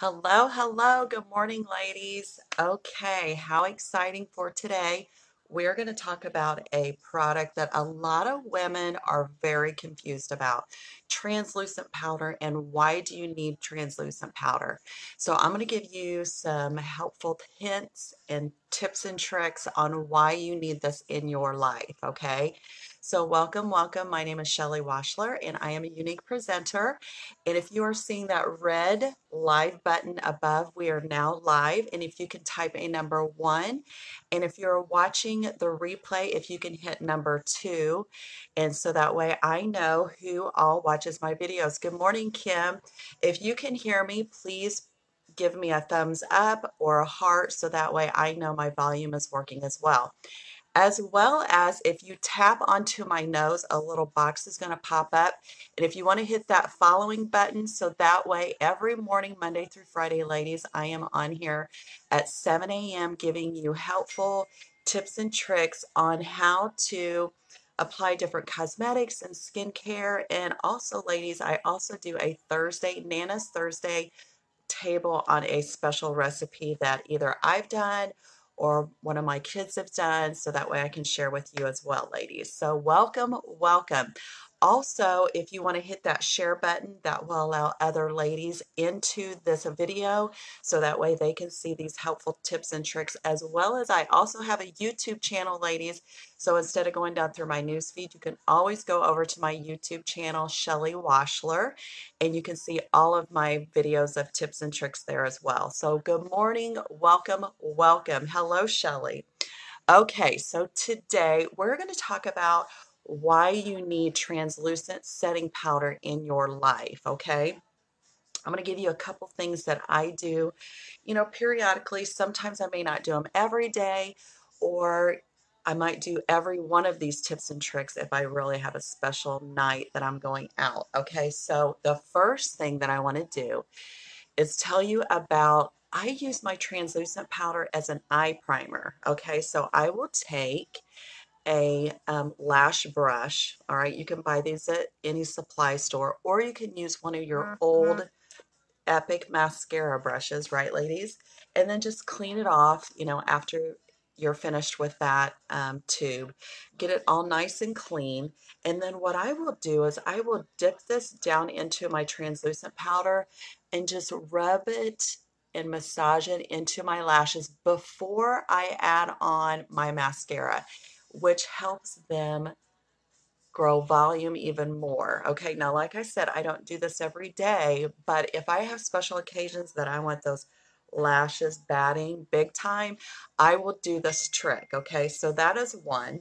Hello, hello. Good morning, ladies. Okay, how exciting for today. We're going to talk about a product that a lot of women are very confused about translucent powder and why do you need translucent powder? So, I'm going to give you some helpful hints and tips and tricks on why you need this in your life. Okay, so welcome, welcome. My name is Shellie Washler and I am a Younique presenter. And if you are seeing that red live button above, we are now live. And if you can type a number one, and if you're watching the replay, if you can hit number two, and so that way I know who all watches my videos. Good morning, Kim. If you can hear me, please give me a thumbs up or a heart so that way I know my volume is working as well as well as if you tap onto my nose, a little box is going to pop up. And if you want to hit that following button, so that way every morning, Monday through Friday, ladies, I am on here at 7 a.m. giving you helpful tips and tricks on how to apply different cosmetics and skincare. And also, ladies, I also do a Thursday, Nana's Thursday table on a special recipe that either I've done or one of my kids have done so that way I can share with you as well, ladies. So, welcome, welcome. Also, if you want to hit that share button, that will allow other ladies into this video so that way they can see these helpful tips and tricks as well as I also have a YouTube channel, ladies. So instead of going down through my news feed, you can always go over to my YouTube channel, Shellie Washler, and you can see all of my videos of tips and tricks there as well. So good morning, welcome, welcome. Hello, Shelly. Okay, so today we're going to talk about why you need translucent setting powder in your life, okay? I'm going to give you a couple things that I do, you know, periodically. Sometimes I may not do them every day, or I might do every one of these tips and tricks if I really have a special night that I'm going out. Okay, so the first thing that I want to do is tell you about I use my translucent powder as an eye primer. Okay, so I will take a um, lash brush. All right, you can buy these at any supply store, or you can use one of your Mm-hmm. old Epic mascara brushes, right, ladies? And then just clean it off, you know, after you're finished with that um, tube. Get it all nice and clean. And then what I will do is I will dip this down into my translucent powder and just rub it and massage it into my lashes before I add on my mascara, which helps them grow volume even more. Okay, now, like I said, I don't do this every day, but if I have special occasions that I want those lashes batting big time, I will do this trick. Okay, so that is one.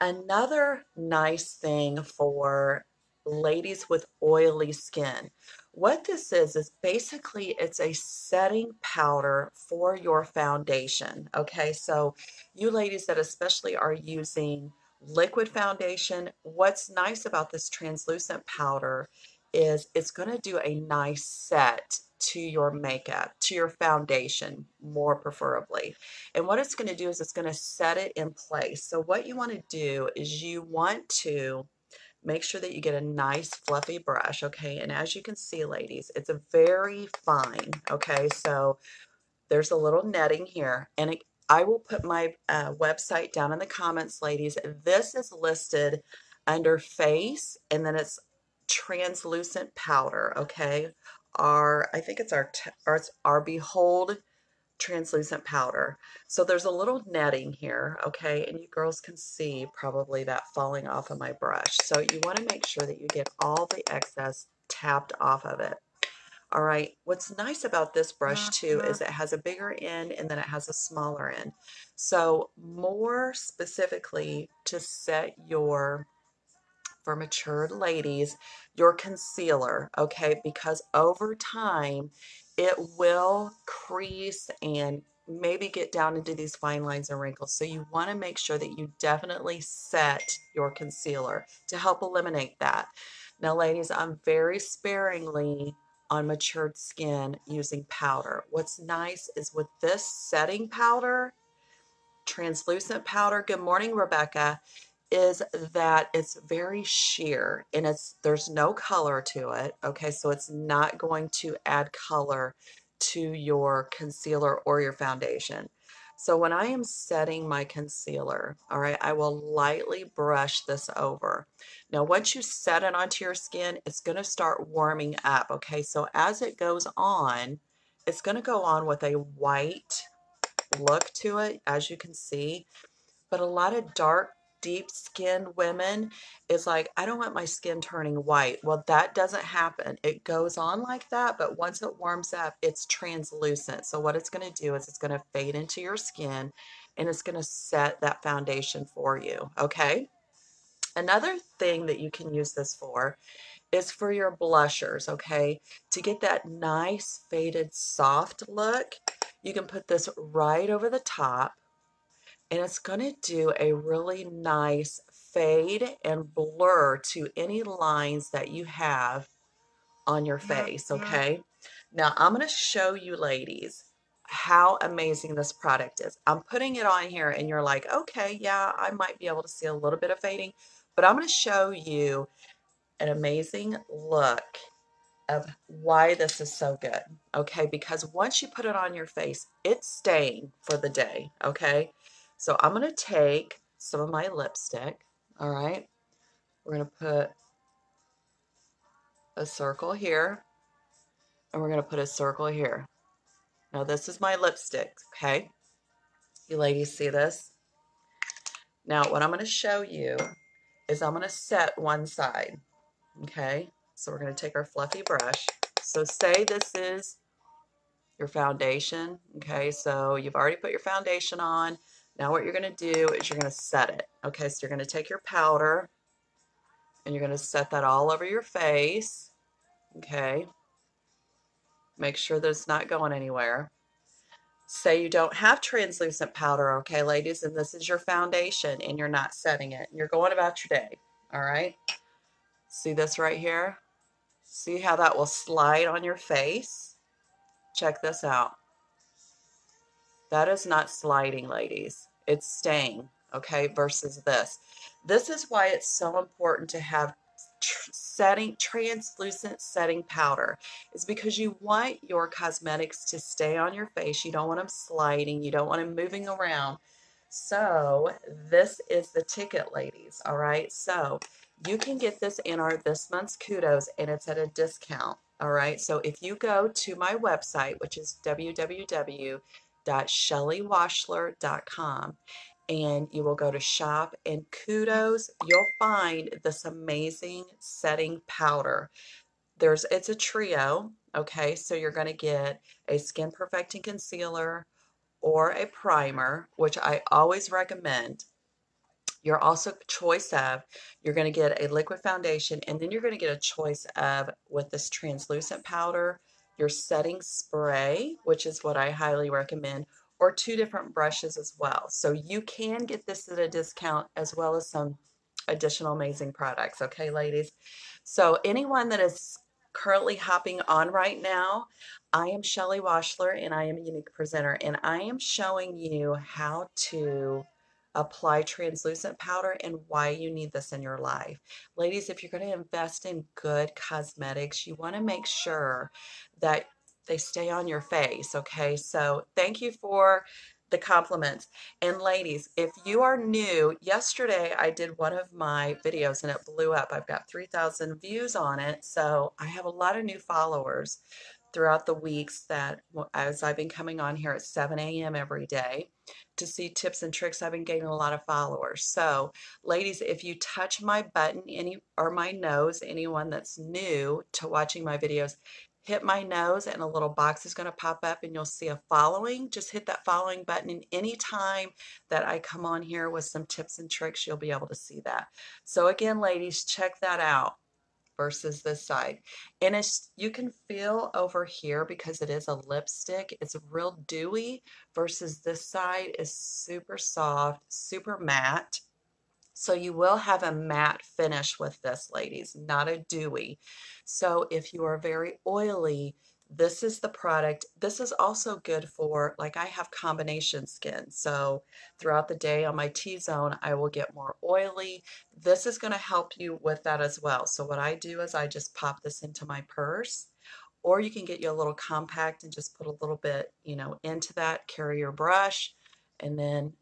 Another nice thing for ladies with oily skin. What this is is basically it's a setting powder for your foundation. Okay, so you ladies that especially are using liquid foundation, what's nice about this translucent powder is it's going to do a nice set to your makeup, to your foundation, more preferably. And what it's going to do is it's going to set it in place. So, what you want to do is you want to make sure that you get a nice fluffy brush, okay? And as you can see, ladies, it's a very fine, okay? So, there's a little netting here, and it, I will put my uh, website down in the comments, ladies. This is listed under face, and then it's translucent powder, okay? Our, I think it's our, our, it's our Behold translucent powder. So there's a little netting here, okay? And you girls can see probably that falling off of my brush. So you want to make sure that you get all the excess tapped off of it. All right, what's nice about this brush too uh-huh. is it has a bigger end and then it has a smaller end. So more specifically to set your for matured ladies, your concealer, okay? Because over time, it will crease and maybe get down into these fine lines and wrinkles. So you want to make sure that you definitely set your concealer to help eliminate that. Now, ladies, I'm very sparingly on matured skin using powder. What's nice is with this setting powder, translucent powder, good morning, Rebecca is that it's very sheer and it's there's no color to it. Okay, so it's not going to add color to your concealer or your foundation. So when I am setting my concealer, all right, I will lightly brush this over. Now, once you set it onto your skin, it's going to start warming up, okay? So as it goes on, it's going to go on with a white look to it, as you can see. But a lot of dark deep skinned women is like, I don't want my skin turning white. Well, that doesn't happen. It goes on like that, but once it warms up, it's translucent. So, what it's going to do is it's going to fade into your skin and it's going to set that foundation for you. Okay. Another thing that you can use this for is for your blushers, okay? To get that nice faded soft look, you can put this right over the top and it's going to do a really nice fade and blur to any lines that you have on your face, okay? Now, I'm going to show you ladies how amazing this product is. I'm putting it on here and you're like, okay, yeah, I might be able to see a little bit of fading, but I'm going to show you an amazing look of why this is so good, okay? Because once you put it on your face, it's staying for the day, okay? So I'm going to take some of my lipstick, all right? We're going to put a circle here, and we're going to put a circle here. Now this is my lipstick, okay? You ladies see this? Now what I'm going to show you is I'm going to set one side, okay? So we're going to take our fluffy brush. So say this is your foundation, okay? So you've already put your foundation on. Now what you're going to do is you're going to set it. Okay, so you're going to take your powder and you're going to set that all over your face. Okay. Make sure that it's not going anywhere. Say you don't have translucent powder, okay, ladies, and this is your foundation and you're not setting it. You're going about your day, all right? See this right here? See how that will slide on your face? Check this out. That is not sliding, ladies. It's staying, okay, versus this. This is why it's so important to have setting translucent setting powder is because you want your cosmetics to stay on your face. You don't want them sliding. You don't want them moving around. So this is the ticket, ladies. All right. So you can get this in our this month's kudos and it's at a discount. All right. So if you go to my website, which is www www.shellywaschler.com and you will go to shop and kudos you'll find this amazing setting powder. There's it's a trio okay? So you're going to get a skin perfecting concealer or a primer which i always recommend. You're also choice of you're going to get a liquid foundation and then you're going to get a choice of with this translucent powder your setting spray, which is what I highly recommend, or two different brushes as well. So you can get this at a discount as well as some additional amazing products. Okay, ladies? So anyone that is currently hopping on right now, I am Shellie Washler and I am a Younique presenter and I am showing you how to apply translucent powder and why you need this in your life. Ladies, if you're going to invest in good cosmetics, you want to make sure that they stay on your face, okay? So thank you for the compliments. And ladies, if you are new, yesterday I did one of my videos and it blew up. I've got 3,000 views on it. So I have a lot of new followers throughout the weeks that as I've been coming on here at 7 a.m. every day to see tips and tricks, I've been gaining a lot of followers. So, ladies, if you touch my button any or my nose, anyone that's new to watching my videos, hit my nose and a little box is going to pop up and you'll see a following. Just hit that following button and anytime that I come on here with some tips and tricks, you'll be able to see that. So again, ladies, check that out versus this side. And it's you can feel over here because it is a lipstick, it's real dewy versus this side is super soft, super matte. So you will have a matte finish with this, ladies, not a dewy. So if you are very oily, this is the product. This is also good for, like, I have combination skin. So throughout the day on my T zone, I will get more oily. This is going to help you with that as well. So what I do is I just pop this into my purse or you can get you a little compact and just put a little bit, you know, into that, carry your brush, and then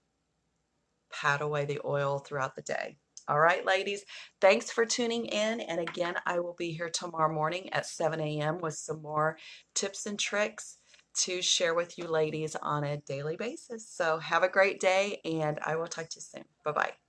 pat away the oil throughout the day. All right, ladies, thanks for tuning in. And again, I will be here tomorrow morning at 7 a.m. with some more tips and tricks to share with you ladies on a daily basis. So have a great day, and I will talk to you soon. Bye bye.